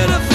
beautiful.